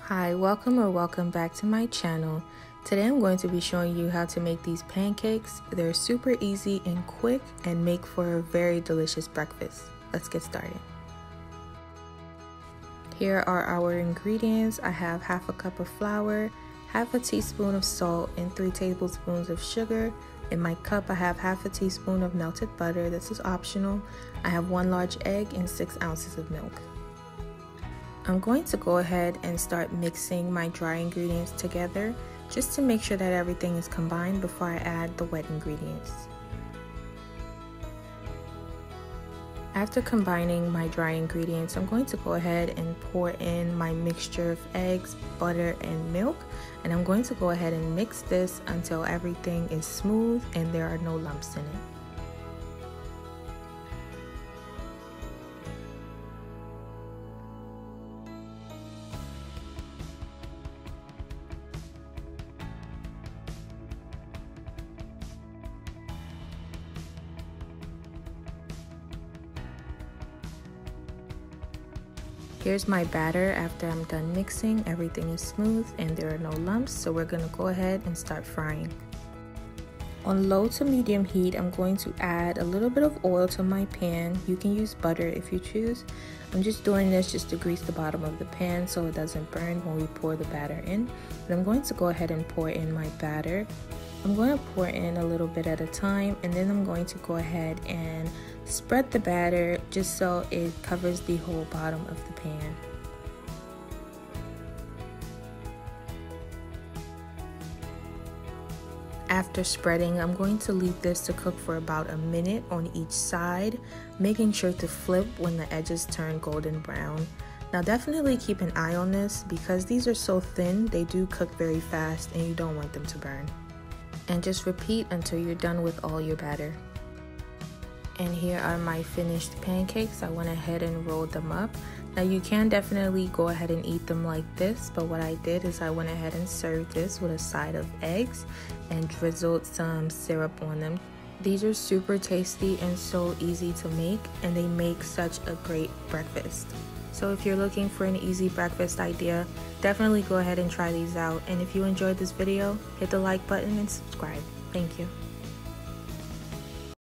Hi, welcome or welcome back to my channel. Today I'm going to be showing you how to make these pancakes. They're super easy and quick and make for a very delicious breakfast. Let's get started. Here are our ingredients. I have half a cup of flour, half a teaspoon of salt, and three tablespoons of sugar. In my cup, I have half a teaspoon of melted butter. This is optional. I have one large egg and six ounces of milk. I'm going to go ahead and start mixing my dry ingredients together just to make sure that everything is combined before I add the wet ingredients. After combining my dry ingredients, I'm going to go ahead and pour in my mixture of eggs, butter, and milk. And I'm going to go ahead and mix this until everything is smooth and there are no lumps in it. Here's my batter after I'm done mixing. Everything is smooth and there are no lumps, so we're gonna go ahead and start frying. On low to medium heat, I'm going to add a little bit of oil to my pan. You can use butter if you choose. I'm just doing this just to grease the bottom of the pan so it doesn't burn when we pour the batter in. But I'm going to go ahead and pour in my batter. I'm going to pour in a little bit at a time and then I'm going to go ahead and spread the batter just so it covers the whole bottom of the pan. After spreading, I'm going to leave this to cook for about a minute on each side, making sure to flip when the edges turn golden brown. Now definitely keep an eye on this because these are so thin, they do cook very fast and you don't want them to burn and just repeat until you're done with all your batter. And here are my finished pancakes. I went ahead and rolled them up. Now you can definitely go ahead and eat them like this, but what I did is I went ahead and served this with a side of eggs and drizzled some syrup on them. These are super tasty and so easy to make and they make such a great breakfast. So if you're looking for an easy breakfast idea, definitely go ahead and try these out. And if you enjoyed this video, hit the like button and subscribe. Thank you.